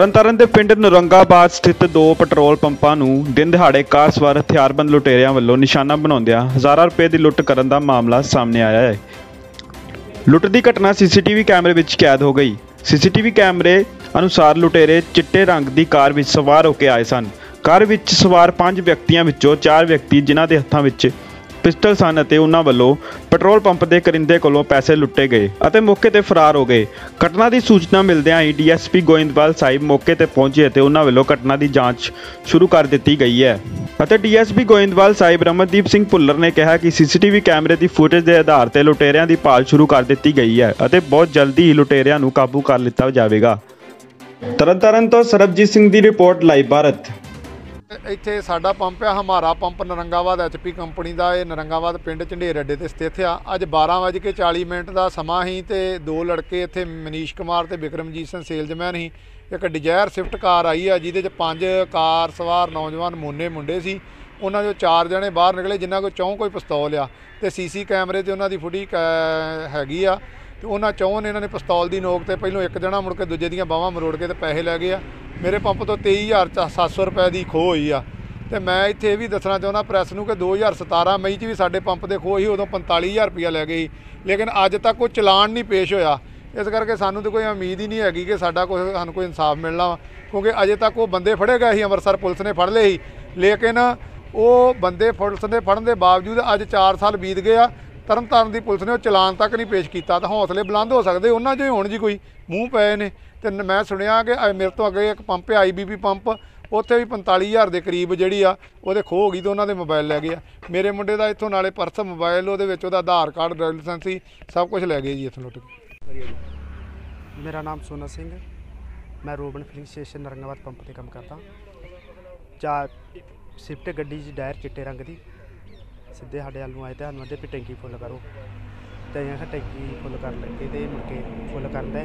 ਤਰਨਤਾਰਨ ਦੇ ਪਿੰਡ ਨਰੰਗਾਬਾਦ ਸਥਿਤ ਦੋ ਪੈਟਰੋਲ ਪੰਪਾਂ ਨੂੰ ਦਿਨ ਦਿਹਾੜੇ ਕਾਰ ਸਵਾਰ ਹਥਿਆਰਬੰਦ ਲੁਟੇਰਿਆਂ ਵੱਲੋਂ ਨਿਸ਼ਾਨਾ ਬਣਾਉਂਦਿਆਂ ਹਜ਼ਾਰਾਂ ਰੁਪਏ ਦੀ ਲੁੱਟ ਕਰਨ ਦਾ ਮਾਮਲਾ ਸਾਹਮਣੇ ਆਇਆ ਹੈ। ਲੁੱਟ ਦੀ ਘਟਨਾ ਸੀਸੀਟੀਵੀ ਕੈਮਰੇ ਵਿੱਚ ਕੈਦ ਹੋ ਗਈ। ਸੀਸੀਟੀਵੀ ਕੈਮਰੇ ਅਨੁਸਾਰ ਲੁਟੇਰੇ ਚਿੱਟੇ ਰੰਗ ਦੀ ਕਾਰ ਵਿੱਚ ਸਵਾਰ ਹੋ ਕੇ ਆਏ ਸਨ। ਕਾਰ ਵਿੱਚ ਸਵਾਰ ਪੰਜ ਵਿਅਕਤੀਆਂ ਵਿੱਚੋਂ ਚਾਰ ਵਿਅਕਤੀ ਜਿਨ੍ਹਾਂ ਦੇ ਹੱਥਾਂ ਵਿੱਚ ਪਿਸਟਲ ਸਨ ਅਤੇ ਉਹਨਾਂ ਵੱਲੋਂ ਪੈਟਰੋਲ ਪੰਪ ਦੇ ਕਰਿੰਦੇ ਕੋਲੋਂ ਪੈਸੇ ਲੁੱਟੇ ਗਏ ਅਤੇ ਮੌਕੇ ਤੇ ਫਰਾਰ ਹੋ ਗਏ। ਘਟਨਾ ਦੀ ਸੂਚਨਾ ਮਿਲਦਿਆਂ ਹੀ ਡੀਐਸਪੀ ਗੋਇੰਦਵਾਲ ਸਾਹਿਬ ਮੌਕੇ ਤੇ ਪਹੁੰਚੇ ਅਤੇ ਉਹਨਾਂ ਵੱਲੋਂ ਘਟਨਾ ਦੀ ਜਾਂਚ ਸ਼ੁਰੂ ਕਰ ਦਿੱਤੀ ਗਈ ਹੈ। ਅਤੇ ਡੀਐਸਪੀ ਗੋਇੰਦਵਾਲ ਸਾਹਿਬ ਰਮਨਦੀਪ ਸਿੰਘ ਭੁੱਲਰ ਨੇ ਕਿਹਾ ਕਿ ਸੀਸੀਟੀਵੀ ਕੈਮਰੇ ਦੀ ਫੁਟੇਜ ਦੇ ਆਧਾਰ ਤੇ ਲੁਟੇਰਿਆਂ ਦੀ ਭਾਲ ਸ਼ੁਰੂ ਕਰ ਦਿੱਤੀ ਗਈ ਹੈ ਅਤੇ ਬਹੁਤ ਜਲਦੀ ਹੀ ਲੁਟੇਰਿਆਂ ਨੂੰ ਕਾਬੂ ਕਰ ਲਿੱਤਾ ਜਾਵੇਗਾ। ਤਰਨਤਾਰਨ ਤੋਂ ਸਰਬਜੀਤ ਸਿੰਘ ਦੀ ਰਿਪੋਰਟ, ਲਾਈਵ ਭਾਰਤ। ਇੱਥੇ ਸਾਡਾ ਪੰਪ ਆ, ਹਮਾਰਾ ਪੰਪ ਨਰੰਗਾਬਾਦ ਐਚਪੀ ਕੰਪਨੀ ਦਾ, ਇਹ ਨਰੰਗਾਬਾਦ ਪਿੰਡ ਝੰਡੇਰ ਅੱਡੇ ਤੇ ਸਥਿਤ ਆ। ਅੱਜ 12:40 ਮਿੰਟ ਦਾ ਸਮਾਂ ਸੀ ਤੇ ਦੋ ਲੜਕੇ ਇੱਥੇ ਮਨੀਸ਼ ਕੁਮਾਰ ਤੇ ਵਿਕਰਮਜੀਤ ਸਿੰਘ ਸੇਲਜ਼ਮੈਨ ਹੀ ਇੱਕ ਡਿਜ਼ਾਇਰ ਸਵਿਫਟ ਕਾਰ ਆਈ ਆ, ਜਿਹਦੇ 'ਚ ਪੰਜ ਕਾਰ ਸਵਾਰ ਨੌਜਵਾਨ ਮੋਨੇ ਮੁੰਡੇ ਸੀ। ਉਹਨਾਂ ਚੋਂ ਚਾਰ ਜਣੇ ਬਾਹਰ ਨਿਕਲੇ, ਜਿਨ੍ਹਾਂ ਕੋਲ ਚੌਂ ਕੋਈ ਪਿਸਤੌਲ ਆ। ਤੇ ਸੀਸੀ ਕੈਮਰੇ ਤੇ ਉਹਨਾਂ ਦੀ ਫੁਟੀ ਹੈਗੀ ਆ। ਤੇ ਉਹਨਾਂ ਚੌਂ ਨੇ ਇਹਨਾਂ ਨੇ ਪਿਸਤੌਲ ਦੀ ਨੋਕ ਤੇ ਪਹਿਲੋਂ ਇੱਕ ਜਣਾ ਮੁੜ ਕੇ ਦੂਜੇ ਦੀਆਂ ਬਾਹਾਂ ਮਰੋੜ ਕੇ ਤੇ ਪੈਸੇ ਲੈ ਗਏ ਆ। ਮੇਰੇ ਪੰਪ ਤੋਂ 23700 ਰੁਪਏ ਦੀ ਖੋਹ ਹੋਈ ਆ। ਤੇ ਮੈਂ ਇੱਥੇ ਇਹ ਵੀ ਦੱਸਣਾ ਚਾਹੁੰਦਾ ਪ੍ਰੈਸ ਨੂੰ ਕਿ 2017 ਮਈ 'ਚ ਵੀ ਸਾਡੇ ਪੰਪ ਦੇ ਖੋਹ ਹੀ ਉਦੋਂ 45000 ਰੁਪਇਆ ਲੈ ਗਈ ਲੇਕਿਨ ਅੱਜ ਤੱਕ ਕੋਈ ਚਲਾਨ ਨਹੀਂ ਪੇਸ਼ ਹੋਇਆ। ਇਸ ਕਰਕੇ ਸਾਨੂੰ ਤਾਂ ਕੋਈ ਉਮੀਦ ਹੀ ਨਹੀਂ ਹੈਗੀ ਕਿ ਸਾਡਾ ਕੋਈ, ਸਾਨੂੰ ਕੋਈ ਇਨਸਾਫ ਮਿਲਣਾ ਵਾ। ਕਿਉਂਕਿ ਅਜੇ ਤੱਕ ਉਹ ਬੰਦੇ ਫੜੇ ਗਏ ਸੀ, ਅੰਮ੍ਰਿਤਸਰ ਪੁਲਿਸ ਨੇ ਫੜ ਲਏ ਸੀ। ਲੇਕਿਨ ਉਹ ਬੰਦੇ ਪੁਲਿਸ ਦੇ ਫੜਨ ਦੇ ਬਾਵਜੂਦ ਅੱਜ 4 ਸਾਲ ਬੀਤ ਗਏ ਆ। ਤਰਨਤਾਰਨ ਦੀ ਪੁਲਿਸ ਨੇ ਉਹ ਚਲਾਨ ਤੱਕ ਨਹੀਂ ਪੇਸ਼ ਕੀਤਾ। ਤਾਂ ਹੌਸਲੇ ਬੁਲੰਦ ਹੋ ਸਕਦੇ, ਉਹਨਾਂ 'ਚ ਹੀ ਹੋਣ ਜੀ ਕੋਈ। ਮੂੰਹ ਪਏ ਨੇ। ਤੇ ਮੈਂ ਸੁਣਿਆ ਕਿ ਮੇਰੇ ਤੋਂ ਅੱਗੇ ਇੱਕ ਪੰਪ ਹੈ ਆਈਬੀਪੀ ਪੰਪ। ਉੱਥੇ ਵੀ 45000 ਦੇ ਕਰੀਬ ਜਿਹੜੀ ਆ, ਉਹਦੇ ਖੋਹ ਹੋ ਗਈ ਤੇ ਉਹਨਾਂ ਦੇ ਮੋਬਾਈਲ ਲੈ ਗਏ ਆ। ਮੇਰੇ ਮੁੰਡੇ ਦਾ ਇੱਥੋਂ ਨਾਲੇ ਪਰਸ ਮੋਬਾਈਲ, ਉਹਦੇ ਵਿੱਚ ਉਹਦਾ ਆਧਾਰ ਕਾਰਡ ਡਰਾਈਵਰ ਲਾਇਸੈਂਸੀ ਸਭ ਕੁਝ ਲੈ ਗਏ ਜੀ ਇੱਥੋਂ ਲੁੱਟ ਕੇ। ਮੇਰਾ ਨਾਮ ਸੋਨਾ ਸਿੰਘ ਮੈਂ ਰੋਬਨ ਫਿਲਿੰਗ ਸਟੇਸ਼ਨ, ਨਰੰਗਾਬਾਦ ਪੰਪ ਤੇ ਕੰਮ ਕਰਦਾ। ਚਾਰ ਸਿਫਟ ਗੱਡੀ ਜੀ, ਡਾਇਰ ਚਿੱਟੇ ਰੰਗ ਦੀ। ਸਿੱਧੇ ਸਾਡੇ ਵੱਲ ਨੂੰ ਆਏ ਤੇ ਸਾਨੂੰ ਅੱਧੇ ਵੀ ਟੈਂਕੀ ਫੁੱਲ ਕਰੋ। ਤੇ ਆਖਿਆ ਟੈਂਕੀ ਫੁੱਲ ਕਰ ਲੱਗੇ ਤੇ ਮੁੜ ਕੇ ਫੁੱਲ ਕਰਦਾ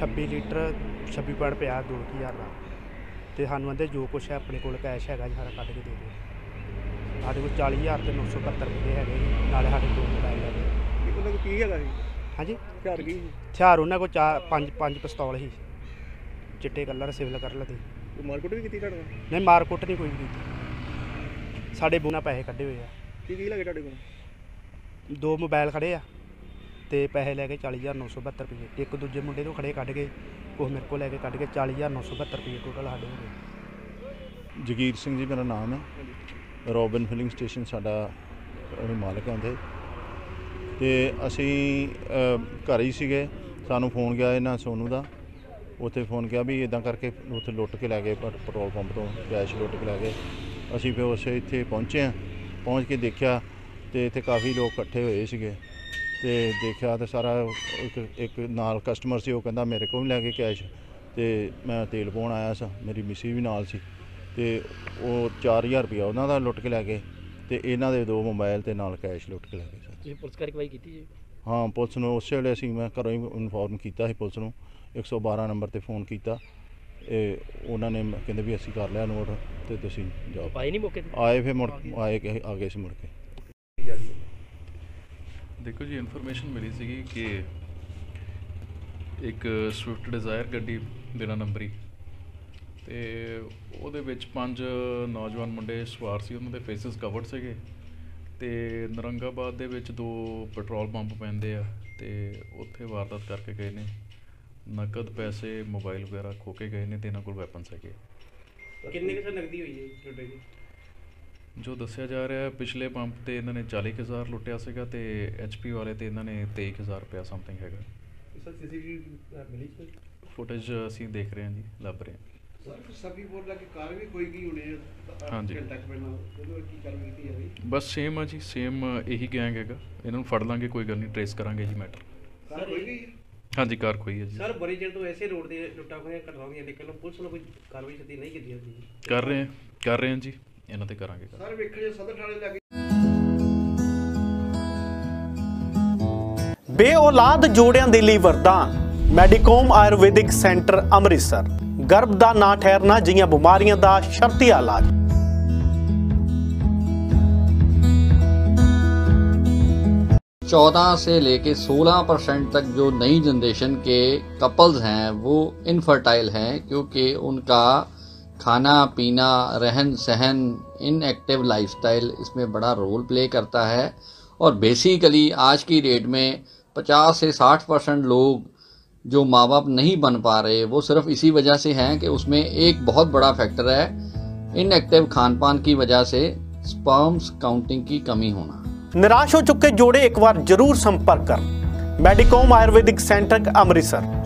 26 ਲੀਟਰ 26 ਪੁਆਇੰਟ ਪਿਆ 2000 ਦਾ। ਤੇ ਸਾਨੂੰ ਆਂਦੇ ਜੋ ਕੁਛ ਹੈ ਆਪਣੇ ਕੋਲ ਕੈਸ਼ ਹੈਗਾ ਜੀ ਸਾਰਾ ਕੱਢ ਕੇ ਦੇ ਦਿਓ। ਸਾਡੇ ਕੋਲ 40000 ਤੇ 972 ਰੁਪਏ ਹੈਗੇ ਜੀ ਨਾਲੇ ਸਾਡੇ ਦੋ ਮੋਬਾਈਲ ਹੈਗੇ। ਉਹਨਾਂ ਕੋਲ ਕੀ ਹੈਗਾ ਸੀ ਹਾਂਜੀ? ਹਥਿਆਰ ਕੀ? ਸੀ ਹਥਿਆਰ ਉਹਨਾਂ ਕੋਲ ਚਾਰ ਪੰਜ ਪੰਜ ਪਿਸਤੌਲ ਸੀ ਚਿੱਟੇ ਕਲਰ ਸਿਵਲ ਕਰ ਲਦੇ ਕੋਈ ਮਾਰਕੁੱਟ ਵੀ ਕੀਤੀ ਤੁਹਾਡੇ ਨਾਲ? ਨਹੀਂ ਮਾਰ ਕੁੱਟ ਨਹੀਂ ਕੋਈ ਵੀ ਕੀਤੀ। ਸਾਡੇ ਬੋਨਾ ਪੈਸੇ ਕੱਢੇ ਹੋਏ ਆ। ਕੀ ਕੀ ਲੱਗੇ ਤੁਹਾਡੇ ਕੋਲ? ਦੋ ਮੋਬਾਈਲ ਖੜੇ ਆ। ਤੇ ਪੈਸੇ ਲੈ ਕੇ 40972 ਰੁਪਏ। ਇੱਕ ਦੂਜੇ ਮੁੰਡੇ ਤੋਂ ਖੜੇ ਕੱਢ ਕੇ, ਉਹ ਮੇਰੇ ਕੋਲ ਲੈ ਕੇ ਕੱਢ ਕੇ 40972 ਰੁਪਏ ਟੋਟਲ ਸਾਡੇ ਹੋ ਗਏ ਜਗੀਰ ਸਿੰਘ ਜੀ, ਮੇਰਾ ਨਾਮ ਹੈ। ਰੋਬਨ ਫਿਲਿੰਗ ਸਟੇਸ਼ਨ ਸਾਡਾ ਮਾਲਕ ਆਂਦੇ ਤੇ ਅਸੀਂ ਘਰ ਹੀ ਸੀਗੇ। ਸਾਨੂੰ ਫੋਨ ਗਿਆ ਇਹਨਾਂ ਸੋਨੂ ਦਾ। ਉੱਥੇ ਫੋਨ ਗਿਆ ਵੀ ਇਦਾਂ ਕਰਕੇ ਉੱਥੇ ਲੁੱਟ ਕੇ ਲੈ ਗਏ ਪੈਟਰੋਲ ਪੰਪ ਤੋਂ ਕੈਸ਼ ਲੁੱਟ ਕੇ ਲੈ ਗਏ। ਅਸੀਂ ਫਿਰ ਉਸੇ ਇੱਥੇ ਪਹੁੰਚੇ ਆ ਪਹੁੰਚ ਕੇ ਦੇਖਿਆ ਤੇ ਇੱਥੇ ਕਾਫੀ ਲੋਕ ਇਕੱਠੇ ਹੋਏ ਸੀਗੇ। ਤੇ ਦੇਖਿਆ ਤੇ ਸਾਰਾ ਇੱਕ ਇੱਕ ਨਾਲ ਕਸਟਮਰ ਸੀ ਉਹ ਕਹਿੰਦਾ ਮੇਰੇ ਕੋਲ ਵੀ ਲੈ ਕੇ ਕੈਸ਼ ਤੇ ਮੈਂ ਤੇਲ ਪਾਉਣ ਆਇਆ ਸਾਂ ਮੇਰੀ ਮਿਸੀ ਵੀ ਨਾਲ ਸੀ ਤੇ ਉਹ 4000 ਰੁਪਇਆ ਉਹਨਾਂ ਦਾ ਲੁੱਟ ਕੇ ਲੈ ਗਏ ਤੇ ਇਹਨਾਂ ਦੇ ਦੋ ਮੋਬਾਈਲ ਤੇ ਨਾਲ ਕੈਸ਼ ਲੁੱਟ ਕੇ ਲੈ ਗਏ ਸਰ। ਤੁਸੀਂ ਪੁਲਿਸ ਕਾਰਵਾਈ ਕੀਤੀ ਜੀ? ਹਾਂ ਪੁਲਿਸ ਨੂੰ ਉਸੇ ਵੇਲੇ ਅਸੀਂ ਮੈਂ ਘਰੋਂ ਹੀ ਇਨਫੋਰਮ ਕੀਤਾ ਸੀ ਪੁਲਿਸ ਨੂੰ 112 ਨੰਬਰ ਤੇ ਫੋਨ ਕੀਤਾ ਇਹ ਉਹਨਾਂ ਨੇ ਮ- ਕਹਿੰਦੇ ਵੀ ਅਸੀਂ ਕਰ ਲਿਆ ਨੋਟ ਤੇ ਤੁਸੀਂ ਜਾਓ। ਆਏ ਨਹੀਂ ਮੌਕੇ ਤੇ? ਆਏ ਫਿਰ ਮੁੜ ਆਏ ਕਿ ਆ ਗਏ ਸੀ ਮੁੜ ਕੇ। ਦੇਖੋ ਜੀ ਇਨਫੋਰਮੇਸ਼ਨ ਮਿਲੀ ਸੀਗੀ ਕਿ ਇੱਕ ਸਵਿਫਟ ਡਿਜ਼ਾਇਰ ਗੱਡੀ ਬਿਨਾਂ ਨੰਬਰੀ ਤੇ ਉਹਦੇ ਵਿੱਚ ਪੰਜ ਨੌਜਵਾਨ ਮੁੰਡੇ ਸਵਾਰ ਸੀ, ਉਹਨਾਂ ਦੇ ਫੇਸਿਸ ਕਵਰਡ ਸੀਗੇ ਤੇ ਨਰੰਗਾਬਾਦ ਦੇ ਵਿੱਚ ਦੋ ਪੈਟਰੋਲ ਪੰਪ ਪੈਂਦੇ ਆ ਤੇ ਉੱਥੇ ਵਾਰਦਾਤ ਕਰਕੇ ਗਏ ਨੇ। ਨਕਦ ਪੈਸੇ ਮੋਬਾਈਲ ਵਗੈਰਾ ਖੋ ਕੇ ਗਏ ਨੇ ਤੇ ਇਹਨਾਂ ਕੋਲ ਵੈਪਨਸ ਹੈਗੇ ਕਿੰਨੇ ਕਿਥੇ ਨਗਦੀ ਹੋਈ ਹੈ ਤੁਹਾਡੇ ਦੀ ਜੋ ਦੱਸਿਆ ਜਾ ਰਿਹਾ ਹੈ ਪਿਛਲੇ ਪੰਪ ਤੇ ਇਹਨਾਂ ਨੇ 40000 ਲੁੱਟਿਆ ਸੀਗਾ ਤੇ ਐਚਪੀ ਵਾਲੇ ਤੇ ਇਹਨਾਂ ਨੇ 23000 ਰੁਪਇਆ ਸਮਥਿੰਗ ਹੈਗਾ। ਸਰ ਸੀਸੀਟੀਵੀ ਮਿਲੀ ਕੋਈ? ਫੁਟੇਜ ਅਸੀਂ ਦੇਖ ਰਹੇ ਹਾਂ ਜੀ ਲੱਭ ਰਹੇ ਹਾਂ। ਸਰ ਸਭੀ ਬੋਲ ਲਾ ਕੇ ਕਾਰ ਵੀ ਕੋਈ ਗਈ ਹੋਣੀ ਹੈ ਹਾਂਜੀ। ਘੰਟਾ ਕੁ ਪਹਿਲਾਂ ਉਹਨੂੰ ਕੀ ਕਾਰਵਾਈ ਕੀਤੀ ਜਾਵੇ ਬਸ ਸੇਮ ਆ ਜੀ ਸੇਮ ਇਹੀ ਗੈਂਗ ਹੈਗਾ। ਇਹਨਾਂ ਨੂੰ ਫੜ ਲਾਂਗੇ ਕੋਈ ਗੱਲ ਨਹੀਂ ਟਰੇਸ ਕਰਾਂਗੇ ਜੀ ਮੈਟਰ ਕਾਰ ਕੋਈ ਗਈ ਹੈ? ਹਾਂਜੀ ਕਾਰ ਖੋਈ ਹੈ ਜੀ। ਸਰ ਬੜੀ ਚਿਰ ਤੋਂ ਐਸੇ ਰੋਡ ਦੇ ਲੁੱਟਾਂ ਖੋਹੀਆਂ ਘਟਨਾ ਹੁੰਦੀਆਂ ਲੇਕਿਨ ਪੁਲਿਸ ਨੂੰ ਕੋਈ ਕਾਰਵਾਈ ਛੇਤੀ ਨਹੀਂ ਕੀਤੀ ਜਾਂਦੀ ਕਰ ਰਹੇ ਹਾਂ ਕਰ ਰਹੇ ਹਾਂ ਜੀ। ਇਹਨਾਂ ਤੇ ਕਰਾਂਗੇ ਗੱਲ। ਸਰ ਵੇਖਿਆ ਜੇ ਸਦਰ ਥਾਣੇ ਲੱਗੇ ਬੇਔਲਾਦ ਜੋੜਿਆਂ ਦੇ ਲਈ ਵਰਦਾਨ ਮੈਡੀਕੋਮ ਆਯੁਰਵੈਦਿਕ ਸੈਂਟਰ ਅੰਮ੍ਰਿਤਸਰ ਗਰਭ ਦਾ ਨਾ ਠਹਿਰਨਾ ਜਿਹੀਆਂ ਬਿਮਾਰੀਆਂ ਦਾ ਸ਼ਰਤੀ ਇਲਾਜ 14 से लेके 16 परसेंट तक जो नई जनरेशन के कपल्स हैं वो इनफर्टाइल हैं क्योंकि उनका खाना, पीना, रहन सहन इन एक्टिव लाइफस्टाइल इसमें बड़ा रोल प्ले करता है। और बेसिकली आज की डेट में 50 से 60 परसेंट लोग जो माँ बाप नहीं बन पा रहे, वो सिर्फ़ इसी वजह से हैं कि उसमें एक बहुत बड़ा फैक्टर है इनएक्टिव खान पान की वजह से स्पर्म्स काउंटिंग की कमी होना। निराश हो चुके जोड़े एक बार ज़रूर संपर्क कर। Medicom Ayurvedic centre Amritsar.